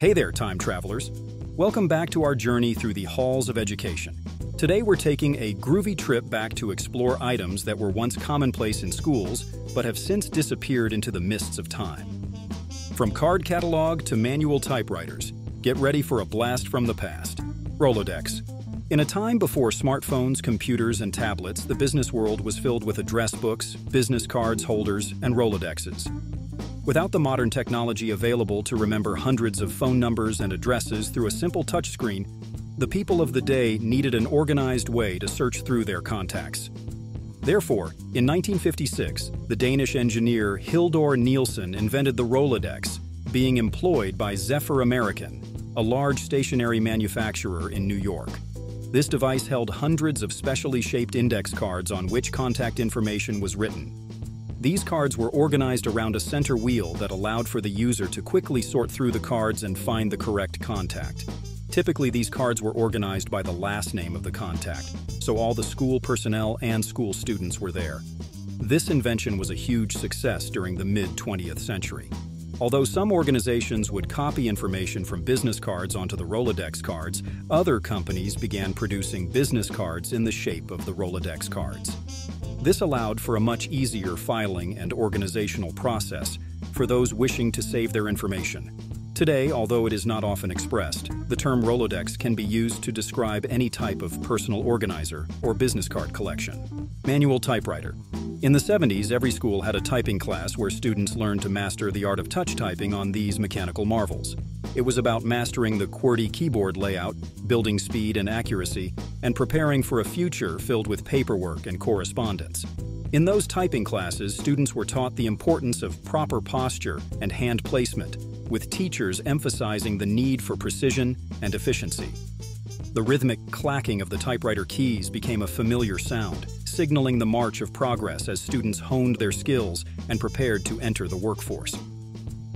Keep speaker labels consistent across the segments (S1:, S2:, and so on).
S1: Hey there, time travelers. Welcome back to our journey through the halls of education. Today we're taking a groovy trip back to explore items that were once commonplace in schools, but have since disappeared into the mists of time. From card catalog to manual typewriters, get ready for a blast from the past. Rolodex. In a time before smartphones, computers, and tablets, the business world was filled with address books, business cards holders, and Rolodexes. Without the modern technology available to remember hundreds of phone numbers and addresses through a simple touchscreen, the people of the day needed an organized way to search through their contacts. Therefore, in 1956, the Danish engineer Hildaur Neilsen invented the Rolodex, being employed by Zephyr American, a large stationery manufacturer in New York. This device held hundreds of specially shaped index cards on which contact information was written. These cards were organized around a center wheel that allowed for the user to quickly sort through the cards and find the correct contact. Typically, these cards were organized by the last name of the contact, so all the school personnel and school students were there. This invention was a huge success during the mid-20th century. Although some organizations would copy information from business cards onto the Rolodex cards, other companies began producing business cards in the shape of the Rolodex cards. This allowed for a much easier filing and organizational process for those wishing to save their information. Today, although it is not often expressed, the term Rolodex can be used to describe any type of personal organizer or business card collection. Manual typewriter. In the 70s, every school had a typing class where students learned to master the art of touch typing on these mechanical marvels. It was about mastering the QWERTY keyboard layout, building speed and accuracy, and preparing for a future filled with paperwork and correspondence. In those typing classes, students were taught the importance of proper posture and hand placement, with teachers emphasizing the need for precision and efficiency. The rhythmic clacking of the typewriter keys became a familiar sound, signaling the march of progress as students honed their skills and prepared to enter the workforce.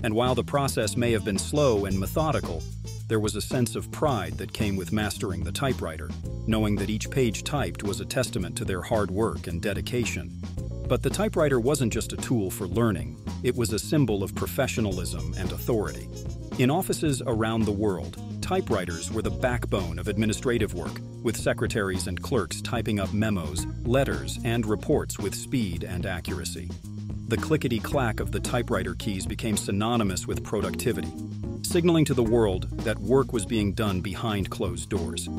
S1: And while the process may have been slow and methodical, there was a sense of pride that came with mastering the typewriter, knowing that each page typed was a testament to their hard work and dedication. But the typewriter wasn't just a tool for learning, it was a symbol of professionalism and authority. In offices around the world, typewriters were the backbone of administrative work, with secretaries and clerks typing up memos, letters, and reports with speed and accuracy. The clickety-clack of the typewriter keys became synonymous with productivity, signaling to the world that work was being done behind closed doors.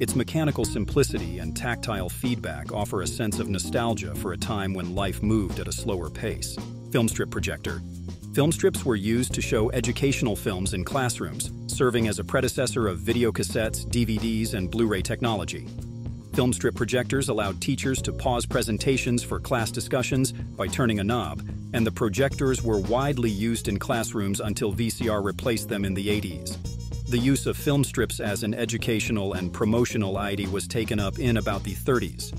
S1: Its mechanical simplicity and tactile feedback offer a sense of nostalgia for a time when life moved at a slower pace. Filmstrip projector. Film strips were used to show educational films in classrooms, serving as a predecessor of videocassettes, DVDs, and Blu-ray technology. Filmstrip projectors allowed teachers to pause presentations for class discussions by turning a knob, and the projectors were widely used in classrooms until VCR replaced them in the 80s. The use of film strips as an educational and promotional ID was taken up in about the 30s.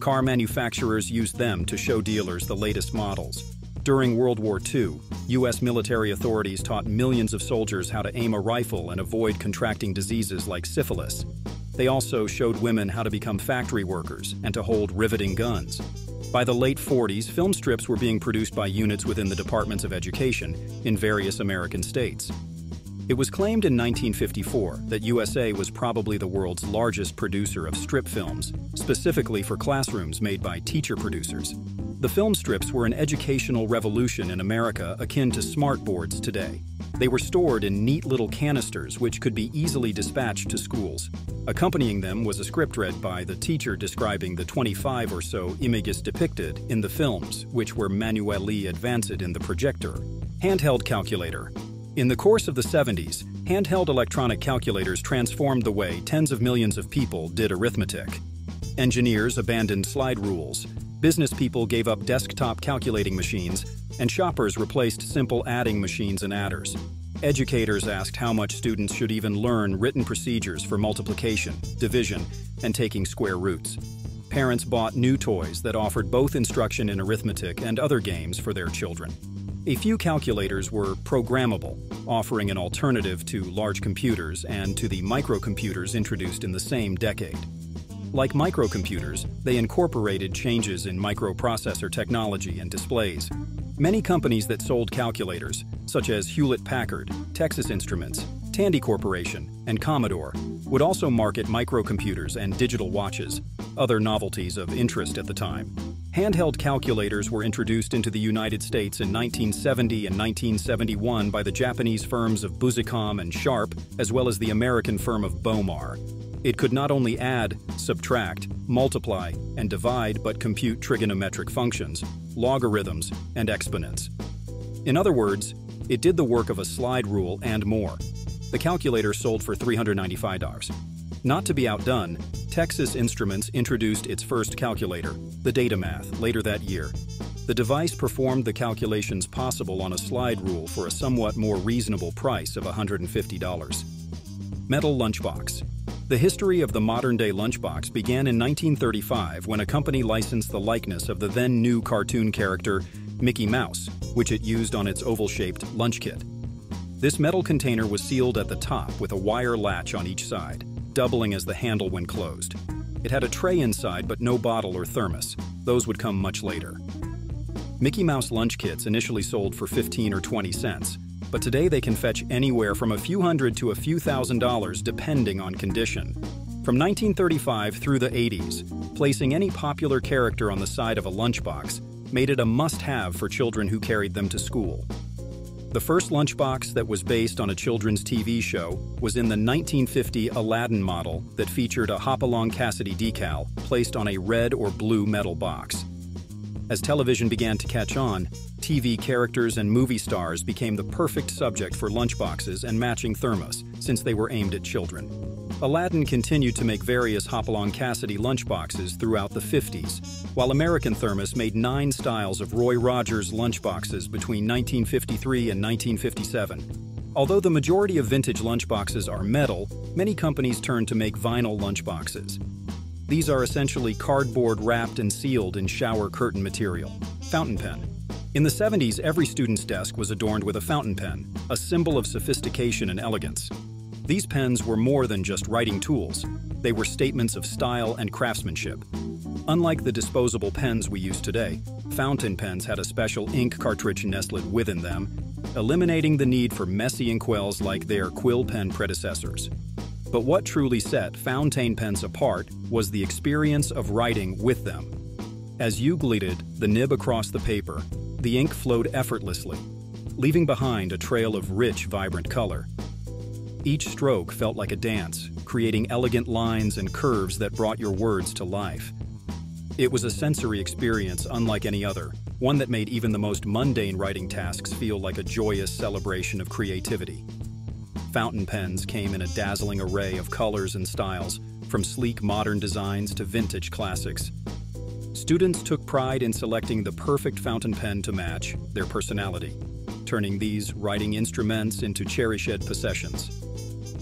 S1: Car manufacturers used them to show dealers the latest models. During World War II, U.S. military authorities taught millions of soldiers how to aim a rifle and avoid contracting diseases like syphilis. They also showed women how to become factory workers and to hold riveting guns. By the late 40s, film strips were being produced by units within the Departments of Education in various American states. It was claimed in 1954 that USA was probably the world's largest producer of strip films, specifically for classrooms made by teacher producers. The film strips were an educational revolution in America akin to smartboards today. They were stored in neat little canisters which could be easily dispatched to schools. Accompanying them was a script read by the teacher describing the 25 or so images depicted in the films, which were manually advanced in the projector. Handheld calculator. In the course of the 70s, handheld electronic calculators transformed the way tens of millions of people did arithmetic. Engineers abandoned slide rules, business people gave up desktop calculating machines, and shoppers replaced simple adding machines and adders. Educators asked how much students should even learn written procedures for multiplication, division, and taking square roots. Parents bought new toys that offered both instruction in arithmetic and other games for their children. A few calculators were programmable, offering an alternative to large computers and to the microcomputers introduced in the same decade. Like microcomputers, they incorporated changes in microprocessor technology and displays. Many companies that sold calculators, such as Hewlett-Packard, Texas Instruments, Tandy Corporation, and Commodore would also market microcomputers and digital watches, other novelties of interest at the time. Handheld calculators were introduced into the United States in 1970 and 1971 by the Japanese firms of Busicom and Sharp, as well as the American firm of Bomar. It could not only add, subtract, multiply, and divide, but compute trigonometric functions, logarithms, and exponents. In other words, it did the work of a slide rule and more. The calculator sold for $395. Not to be outdone, Texas Instruments introduced its first calculator, the Datamath, later that year. The device performed the calculations possible on a slide rule for a somewhat more reasonable price of $150. Metal Lunchbox The history of the modern-day lunchbox began in 1935 when a company licensed the likeness of the then-new cartoon character Mickey Mouse, which it used on its oval-shaped lunch kit. This metal container was sealed at the top with a wire latch on each side doubling as the handle when closed. It had a tray inside but no bottle or thermos. Those would come much later. Mickey Mouse lunch kits initially sold for 15 or 20 cents, but today they can fetch anywhere from a few hundred to a few thousand dollars depending on condition. From 1935 through the 80s, placing any popular character on the side of a lunchbox made it a must-have for children who carried them to school. The first lunchbox that was based on a children's TV show was in the 1950 Aladdin model that featured a Hopalong Cassidy decal placed on a red or blue metal box. As television began to catch on, TV characters and movie stars became the perfect subject for lunchboxes and matching thermos, since they were aimed at children. Aladdin continued to make various Hopalong Cassidy lunchboxes throughout the 50s, while American Thermos made nine styles of Roy Rogers lunchboxes between 1953 and 1957. Although the majority of vintage lunchboxes are metal, many companies turned to make vinyl lunchboxes. These are essentially cardboard wrapped and sealed in shower curtain material. Fountain pen. In the 70s, every student's desk was adorned with a fountain pen, a symbol of sophistication and elegance. These pens were more than just writing tools. They were statements of style and craftsmanship. Unlike the disposable pens we use today, fountain pens had a special ink cartridge nestled within them, eliminating the need for messy inkwells like their quill pen predecessors. But what truly set fountain pens apart was the experience of writing with them. As you glided the nib across the paper, the ink flowed effortlessly, leaving behind a trail of rich, vibrant color. Each stroke felt like a dance, creating elegant lines and curves that brought your words to life. It was a sensory experience unlike any other, one that made even the most mundane writing tasks feel like a joyous celebration of creativity. Fountain pens came in a dazzling array of colors and styles, from sleek modern designs to vintage classics. Students took pride in selecting the perfect fountain pen to match their personality, turning these writing instruments into cherished possessions.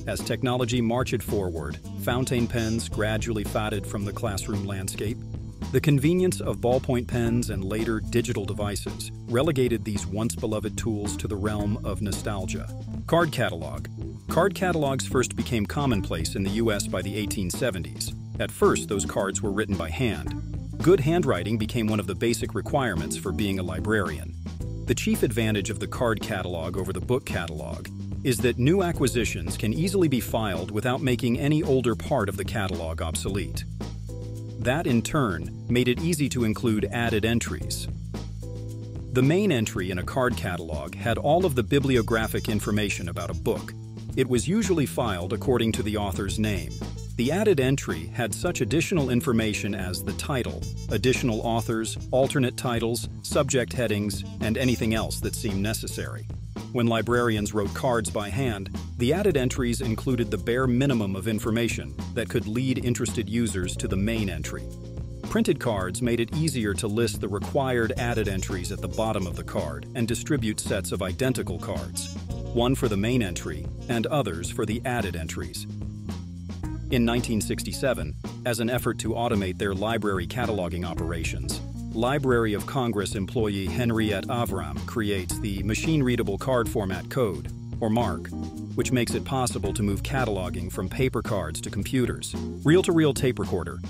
S1: As technology marched forward, fountain pens gradually faded from the classroom landscape. The convenience of ballpoint pens and later digital devices relegated these once beloved tools to the realm of nostalgia. Card catalog. Card catalogs first became commonplace in the US by the 1870s. At first, those cards were written by hand. Good handwriting became one of the basic requirements for being a librarian. The chief advantage of the card catalog over the book catalog is that new acquisitions can easily be filed without making any older part of the catalog obsolete. That, in turn, made it easy to include added entries. The main entry in a card catalog had all of the bibliographic information about a book. It was usually filed according to the author's name. The added entry had such additional information as the title, additional authors, alternate titles, subject headings, and anything else that seemed necessary. When librarians wrote cards by hand, the added entries included the bare minimum of information that could lead interested users to the main entry. Printed cards made it easier to list the required added entries at the bottom of the card and distribute sets of identical cards, one for the main entry and others for the added entries. In 1967, as an effort to automate their library cataloging operations, Library of Congress employee Henriette Avram creates the Machine-Readable Card Format Code, or MARC, which makes it possible to move cataloging from paper cards to computers. Reel-to-reel -reel tape recorder.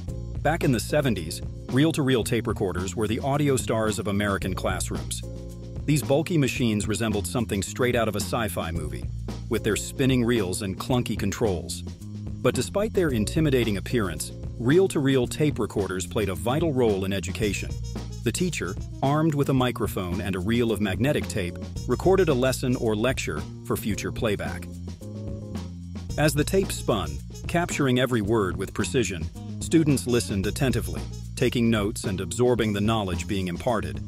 S1: Back in the 70s, reel-to-reel -reel tape recorders were the audio stars of American classrooms. These bulky machines resembled something straight out of a sci-fi movie. with their spinning reels and clunky controls. But despite their intimidating appearance, reel-to-reel tape recorders played a vital role in education. The teacher, armed with a microphone and a reel of magnetic tape, recorded a lesson or lecture for future playback. As the tape spun, capturing every word with precision, students listened attentively, taking notes and absorbing the knowledge being imparted.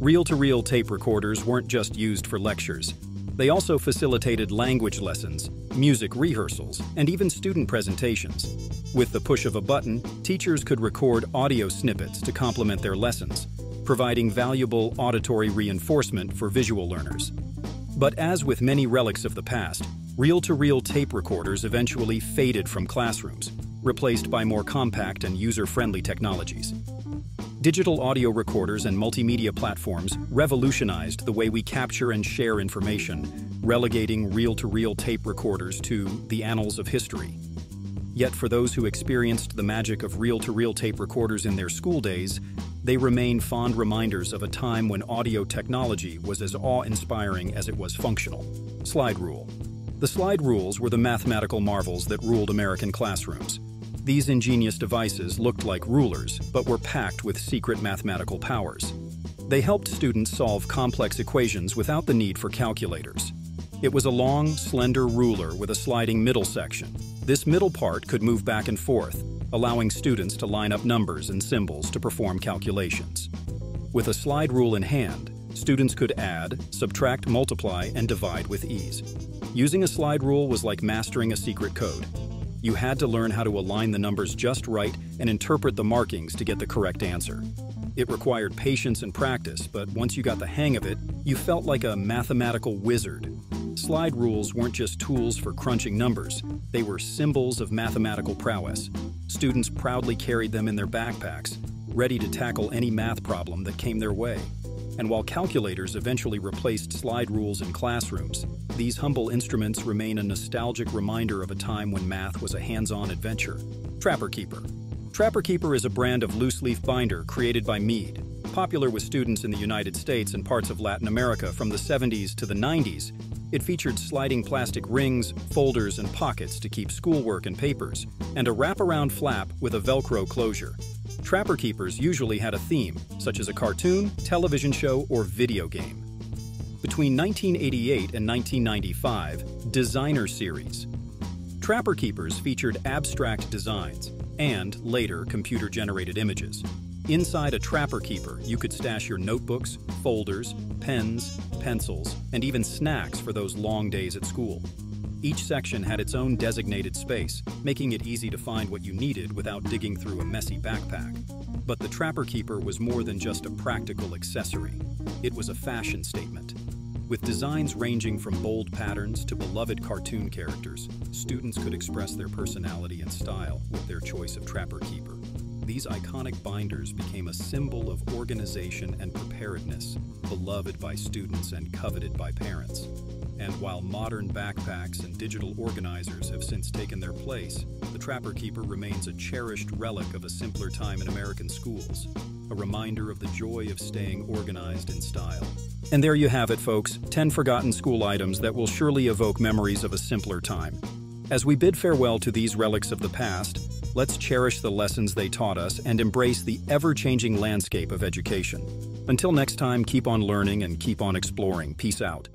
S1: Reel-to-reel -reel tape recorders weren't just used for lectures. They also facilitated language lessons, music rehearsals, and even student presentations. With the push of a button, teachers could record audio snippets to complement their lessons, providing valuable auditory reinforcement for visual learners. But as with many relics of the past, reel-to-reel -reel tape recorders eventually faded from classrooms, replaced by more compact and user-friendly technologies. Digital audio recorders and multimedia platforms revolutionized the way we capture and share information, relegating reel-to-reel -reel tape recorders to the annals of history. Yet for those who experienced the magic of reel-to-reel -reel tape recorders in their school days, they remain fond reminders of a time when audio technology was as awe-inspiring as it was functional. Slide rule. The slide rules were the mathematical marvels that ruled American classrooms. These ingenious devices looked like rulers, but were packed with secret mathematical powers. They helped students solve complex equations without the need for calculators. It was a long, slender ruler with a sliding middle section. This middle part could move back and forth, allowing students to line up numbers and symbols to perform calculations. With a slide rule in hand, students could add, subtract, multiply, and divide with ease. Using a slide rule was like mastering a secret code. You had to learn how to align the numbers just right and interpret the markings to get the correct answer. It required patience and practice, but once you got the hang of it, you felt like a mathematical wizard. Slide rules weren't just tools for crunching numbers, they were symbols of mathematical prowess. Students proudly carried them in their backpacks, ready to tackle any math problem that came their way. And while calculators eventually replaced slide rules in classrooms, these humble instruments remain a nostalgic reminder of a time when math was a hands-on adventure. Trapper Keeper Trapper Keeper is a brand of loose-leaf binder created by Mead. Popular with students in the United States and parts of Latin America from the 70s to the 90s, it featured sliding plastic rings, folders, and pockets to keep schoolwork and papers, and a wraparound flap with a Velcro closure. Trapper Keepers usually had a theme, such as a cartoon, television show, or video game. Between 1988 and 1995, Designer Series. Trapper Keepers featured abstract designs and, later, computer-generated images. Inside a Trapper Keeper, you could stash your notebooks, folders, pens, pencils, and even snacks for those long days at school. Each section had its own designated space, making it easy to find what you needed without digging through a messy backpack. But the Trapper Keeper was more than just a practical accessory. It was a fashion statement. With designs ranging from bold patterns to beloved cartoon characters, students could express their personality and style with their choice of Trapper Keeper. These iconic binders became a symbol of organization and preparedness, beloved by students and coveted by parents. And while modern backpacks and digital organizers have since taken their place, the Trapper Keeper remains a cherished relic of a simpler time in American schools, a reminder of the joy of staying organized in style. And there you have it, folks 10 forgotten school items that will surely evoke memories of a simpler time. As we bid farewell to these relics of the past, Let's cherish the lessons they taught us and embrace the ever-changing landscape of education. Until next time, keep on learning and keep on exploring. Peace out.